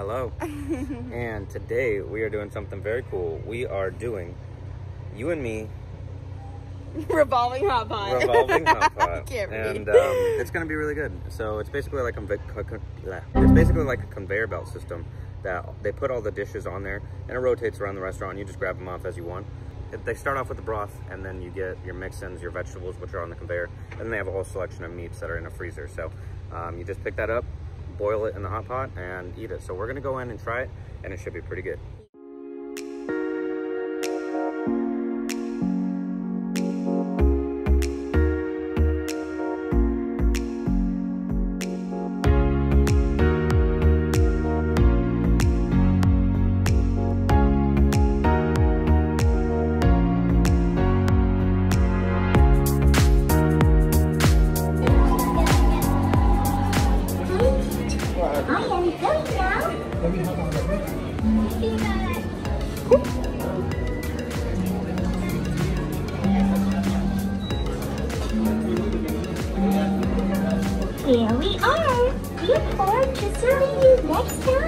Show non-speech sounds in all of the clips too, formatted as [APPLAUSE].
Hello. [LAUGHS] and today we are doing something very cool. We are doing you and me Revolving hot pot. revolving hot [LAUGHS] pot, can't read. and um, it's gonna be really good. So it's basically like a conve- co- co- blah. it's basically like a conveyor belt system that they put all the dishes on there and it rotates around the restaurant. You just grab them off as you want. They start off with the broth and then you get your mix-ins, your vegetables, which are on the conveyor, and then they have a whole selection of meats that are in a freezer. So um, you just pick that up, boil it in the hot pot, and eat it. So we're gonna go in and try it, and it should be pretty good. Here we are. Look forward to serving you next time.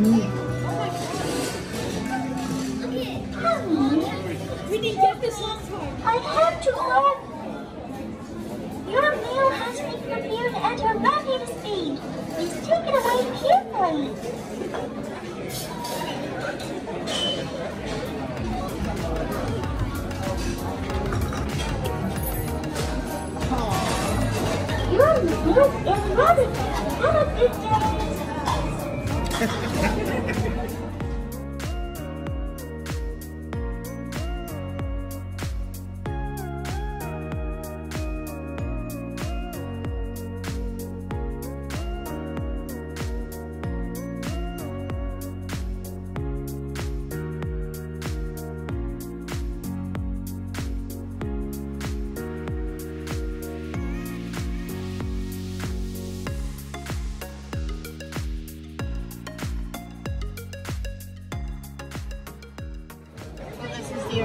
We didn't get this last time. I have to run. Your meal has been prepared at a rapid speed. Please take it away carefully. Your meal is ready. Have a good day.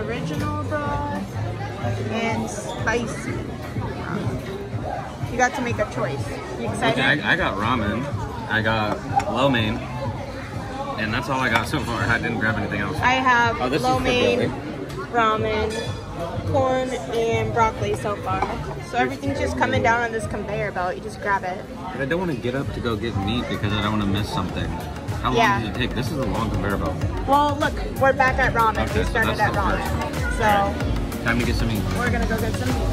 Original broth and spicy. You got to make a choice. You excited? Okay, I, I got ramen, I got lo mein, and that's all I got so far. I didn't grab anything else. I have Oh, lo mein, ramen, corn, and broccoli so far. So everything's just coming down on this conveyor belt. You just grab it. But I don't want to get up to go get meat because I don't want to miss something. How long Yeah. does it take? This is a long conveyor belt. Well, look, we're back at ramen. Okay, we started that's at ramen. So Time to get some meat. we're gonna go get some meat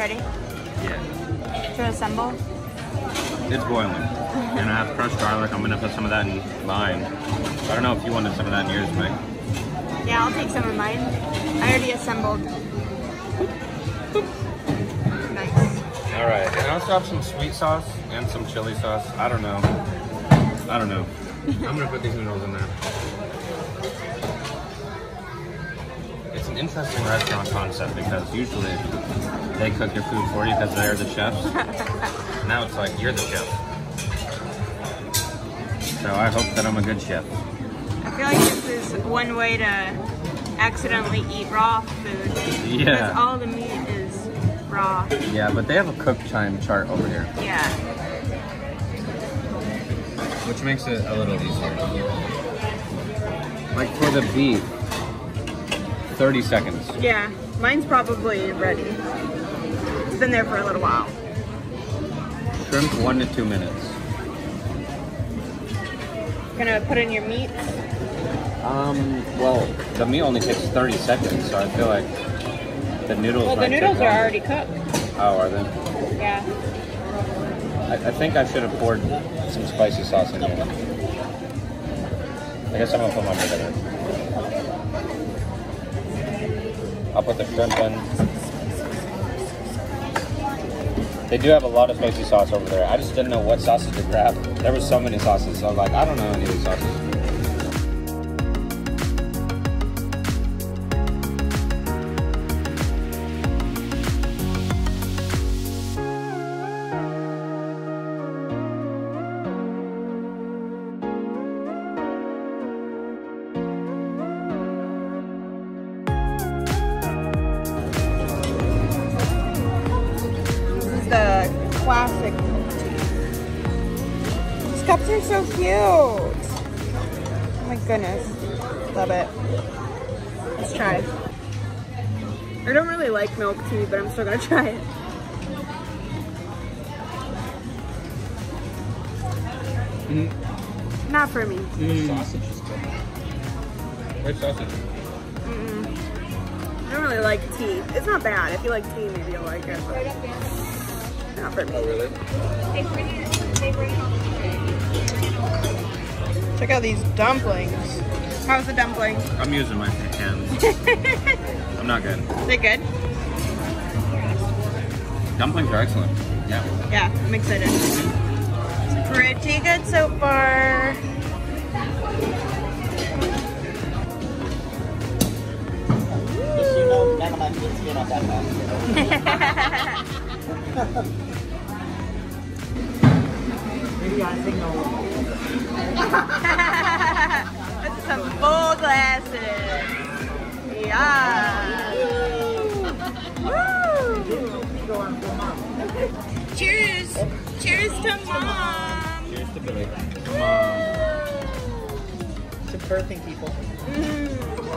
ready Yeah. to assemble? It's boiling. And I have crushed garlic. I'm gonna put some of that in mine. I don't know if you wanted some of that in yours, Mike. Yeah, I'll take some of mine. I already assembled. Nice. All right, and I also have some sweet sauce and some chili sauce. I don't know. I don't know. I'm gonna put these noodles in there. An interesting restaurant concept because usually they cook your food for you because they're the chefs. [LAUGHS] now it's like you're the chef. So I hope that I'm a good chef. I feel like this is one way to accidentally eat raw food. Because all the meat is raw. Yeah, but they have a cook time chart over here, Yeah. which makes it a little easier. Like for the beef, 30 seconds. Yeah. Mine's probably ready. It's been there for a little while. Shrimp, one to two minutes. Gonna put in your meat. Um, well, the meat only takes 30 seconds, so I feel like the noodles Well, the noodles are already cooked. Oh, are they? Yeah. I, I think I should have poured some spicy sauce in here. I guess I'm gonna put my meat I'll put the shrimp in. They do have a lot of spicy sauce over there. I just didn't know what sauces to grab. There were so many sauces, so I was like, I don't know any of these sauces. Cups are so cute. Oh my goodness. Love it. Let's try. I don't really like milk tea, but I'm still gonna [LAUGHS] try it. Not for me. the Sausage is good. Which sausage? I don't really like tea. It's not bad. If you like tea, maybe you'll like it. But not for me. Oh, really? Check out these dumplings. How's the dumpling? I'm using my hands. [LAUGHS] I'm not good. They good? Dumplings are excellent. Yeah. Yeah, I'm excited. It's pretty good so far. Just so you know, none of my kids get on that bad. Maybe I. That's some full glasses. Yeah. Woo. Cheers. Cheers to mom. Cheers to Billy. To birthing people. Mm.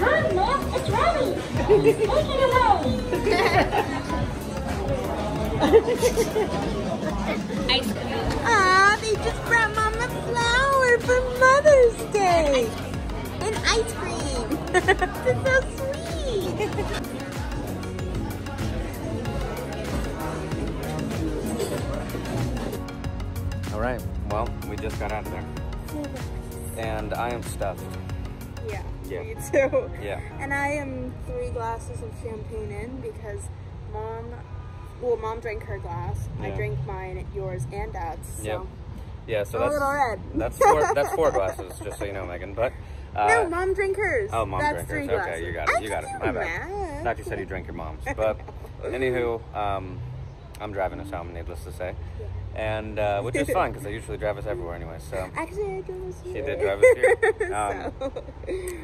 Run, Mom, it's ready. Take it away. [LAUGHS] Aw, they just brought mom a flower for Mother's Day. And ice cream. [LAUGHS] That's so sweet. All right. Well, we just got out of there, and I am stuffed. Yeah, Yeah. me too. Yeah. And I am three glasses of champagne in because mom, well, mom drank her glass. I drank mine, yours, and dad's. So. Yep. Yeah. So that's that's four. [LAUGHS] That's four glasses, just so you know, Megan. But uh, no, mom drank hers. Oh, mom That's drank three hers. glasses. Okay, you got it. You got it. My bad. Thought you said you drank your mom's. But anywho, um, I'm driving us home, needless to say, and uh, which is fun because I usually drive us everywhere anyway. So, Actually, I drove us She did drive us here. [LAUGHS] Um, So-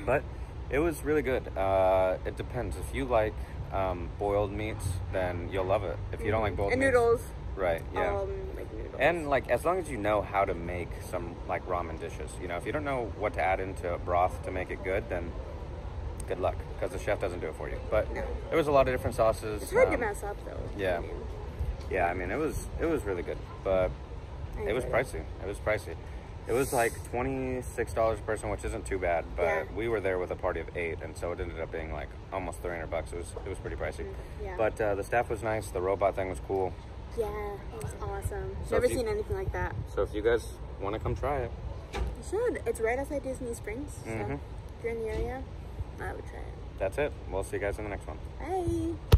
but it was really good. Uh, it depends. If you like um, boiled meats, then you'll love it. If you don't like boiled and meats, noodles. right? Yeah. Um, like noodles. And like as long as you know how to make some like ramen dishes, you know, if you don't know what to add into a broth to make it good, then good luck because the chef doesn't do it for you. But No. there was a lot of different sauces. it's hard to um, mess up though. yeah. I mean, Yeah, I mean it was it was really good, but it was pricey. It was pricey. It was like twenty six dollars a person, which isn't too bad. But Yeah. we were there with a party of eight, and so it ended up being like almost three hundred bucks. It was it was pretty pricey. yeah. But uh, the staff was nice. The robot thing was cool. Yeah, it was awesome. So Never you- seen anything like that. So if you guys want to come try it, You should. It's right outside Disney Springs. So Mhm. if you're in the area, I would try it. that's it. We'll see you guys in the next one. Bye.